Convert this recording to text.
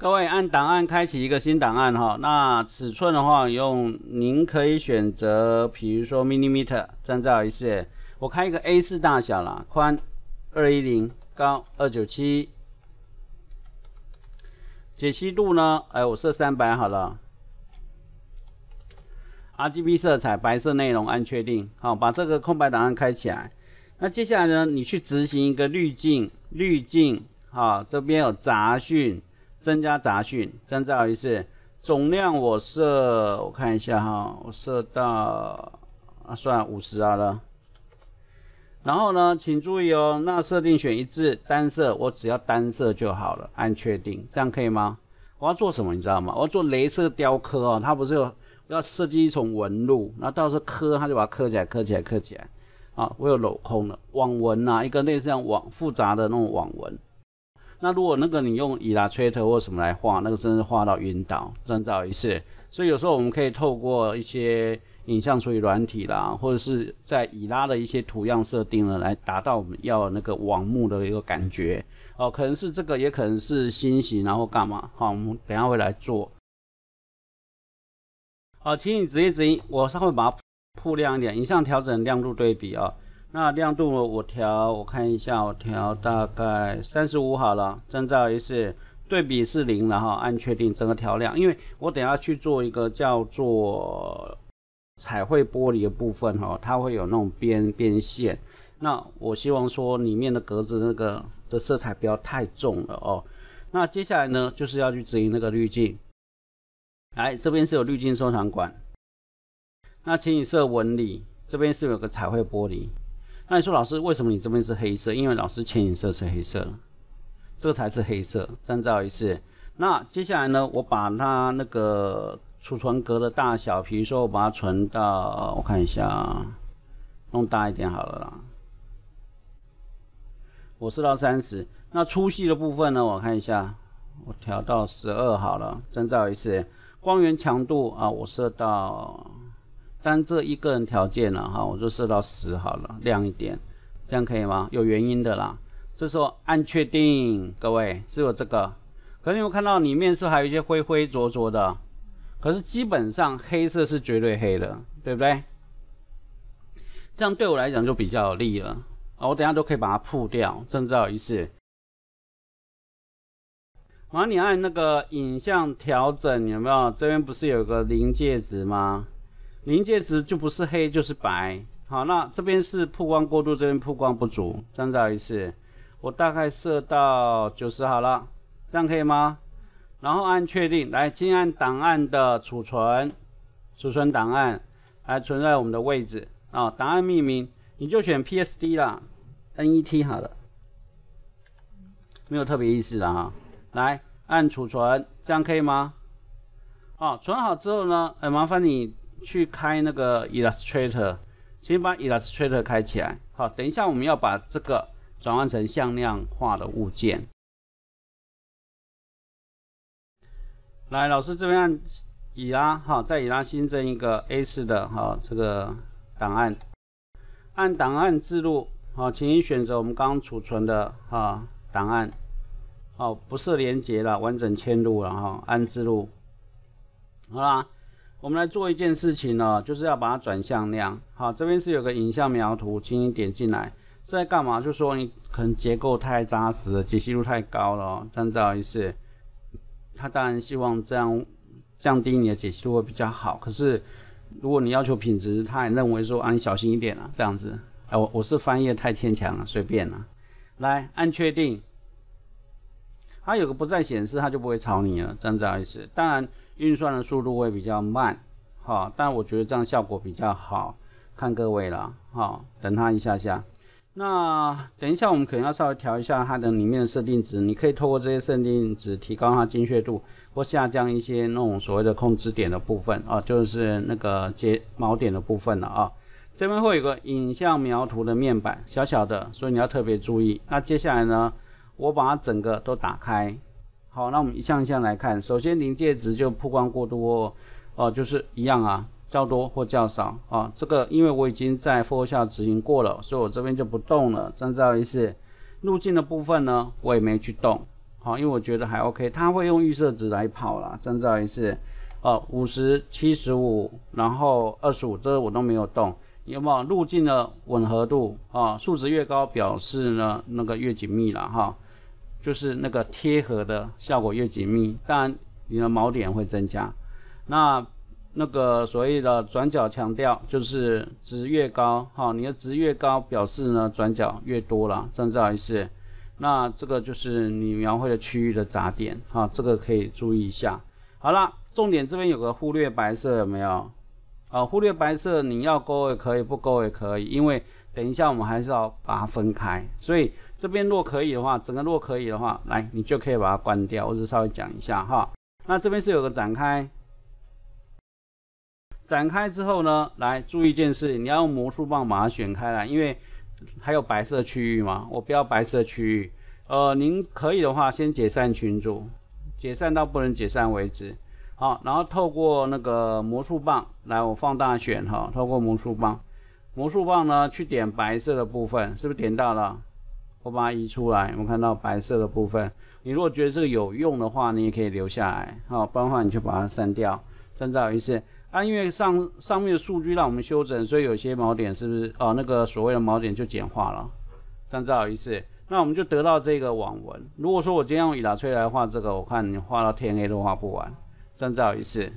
各位按档案开启一个新档案哈，那尺寸的话用您可以选择，比如说 millimeter，参照一次，我开一个 A4 大小啦，宽二一零，高二九七，解析度呢，哎，我设三百好了，RGB 色彩，白色内容，按确定，好，把这个空白档案开起来。那接下来呢，你去执行一个滤镜，滤镜，好，这边有杂讯。增加杂讯，增加一次总量我设，我看一下哈，我设到啊，算五十啊了。然后呢，请注意哦，那设定选一致单色，我只要单色就好了，按确定，这样可以吗？我要做什么，你知道吗？我要做镭射雕刻哦，它不是有要设计一种纹路，然后到时候刻，它就把它刻起来，刻起来，刻起来啊，我有镂空的网纹呐，一个类似像网复杂的那种网纹。那如果那个你用 Illustrator 或什么来画，那个真是画到晕倒，真造一次。所以有时候我们可以透过一些影像处理软体啦，或者是在以拉的一些图样设定呢，来达到我们要那个网目的一个感觉。哦，可能是这个，也可能是星形，然后干嘛？好，我们等下会来做。好，请你直接执行，我稍微把它铺亮一点，影像调整亮度对比啊。那亮度我调，我看一下，我调大概三十五好了。增照一次，对比是零了哈，按确定，整个调亮。因为我等下去做一个叫做彩绘玻璃的部分哈，它会有那种边边线。那我希望说里面的格子那个的色彩不要太重了哦。那接下来呢，就是要去执行那个滤镜。来，这边是有滤镜收藏馆。那请你设纹理，这边是有个彩绘玻璃。那你说老师，为什么你这边是黑色？因为老师牵引色是黑色，这个才是黑色。参照一次。那接下来呢，我把它那个储存格的大小，比如说我把它存到，我看一下，弄大一点好了啦。我设到三十。那粗细的部分呢，我看一下，我调到十二好了。参照一次。光源强度啊，我设到。但这一个人条件了哈，我就设到十好了，亮一点，这样可以吗？有原因的啦。这时候按确定，各位只有这个。可是你有看到里面是还有一些灰灰浊浊的，可是基本上黑色是绝对黑的，对不对？这样对我来讲就比较有利了啊。我等下都可以把它铺掉，正照一次。然后你按那个影像调整，有没有？这边不是有个临界值吗？临界值就不是黑就是白，好，那这边是曝光过度，这边曝光不足，这样子意思。我大概设到九十好了，这样可以吗？然后按确定，来，先按档案的储存，储存档案，来存在我们的位置啊。档案命名，你就选 PSD 啦，NET 好了，没有特别意思的哈。来按储存，这样可以吗？好，存好之后呢，哎，麻烦你。去开那个 Illustrator，先把 Illustrator 开起来。好，等一下我们要把这个转换成向量化的物件。来，老师这边按以拉，好，在以拉新增一个 A4 的，哈，这个档案，按档案置入，好，请你选择我们刚刚储存的，哈，档案，好，不设连接了，完整嵌入了，哈，按置入，好啦。我们来做一件事情呢，就是要把它转向量。好，这边是有个影像描图，请你点进来。是在干嘛？就说你可能结构太扎实了，解析度太高了。参照一次，他当然希望这样降低你的解析度会比较好。可是如果你要求品质，他也认为说啊，你小心一点啊，这样子。哎，我我是翻页太牵强了，随便了。来按确定，它有个不再显示，它就不会吵你了。参照一次，当然。运算的速度会比较慢，好，但我觉得这样效果比较好，看各位了，好，等它一下下。那等一下我们可能要稍微调一下它的里面的设定值，你可以透过这些设定值提高它精确度，或下降一些那种所谓的控制点的部分啊，就是那个接锚点的部分了啊。这边会有个影像描图的面板，小小的，所以你要特别注意。那接下来呢，我把它整个都打开。好，那我们一项一项来看。首先，临界值就曝光过多，哦，就是一样啊，较多或较少啊。这个因为我已经在 Photoshop 执行过了，所以我这边就不动了。参照一次，路径的部分呢，我也没去动。好，因为我觉得还 OK，它会用预设值来跑啦，征兆一次，哦，五十七十五，然后二十五，这个我都没有动，有没有路径的吻合度啊？数值越高，表示呢那个越紧密了哈，就是那个贴合的效果越紧密，当然你的锚点会增加，那。那个所谓的转角强调，就是值越高，哈，你的值越高，表示呢转角越多了，这样意思。那这个就是你描绘的区域的杂点，哈，这个可以注意一下。好了，重点这边有个忽略白色，有没有？啊，忽略白色，你要勾也可以，不勾也可以，因为等一下我们还是要把它分开。所以这边若可以的话，整个若可以的话，来，你就可以把它关掉。我只稍微讲一下哈。那这边是有个展开。展开之后呢，来注意一件事，你要用魔术棒把它选开来，因为还有白色区域嘛，我不要白色区域。呃，您可以的话，先解散群组，解散到不能解散为止。好，然后透过那个魔术棒来，我放大选哈，透过魔术棒，魔术棒呢去点白色的部分，是不是点到了？我把它移出来，我看到白色的部分。你如果觉得这个有用的话，你也可以留下来，好，不然的话你就把它删掉。真不好意思。啊，因为上上面的数据让我们修整，所以有些锚点是不是啊？那个所谓的锚点就简化了，这样子好意思。那我们就得到这个网纹。如果说我今天用以达吹来画这个，我看你画到天黑都画不完，这样子好意思。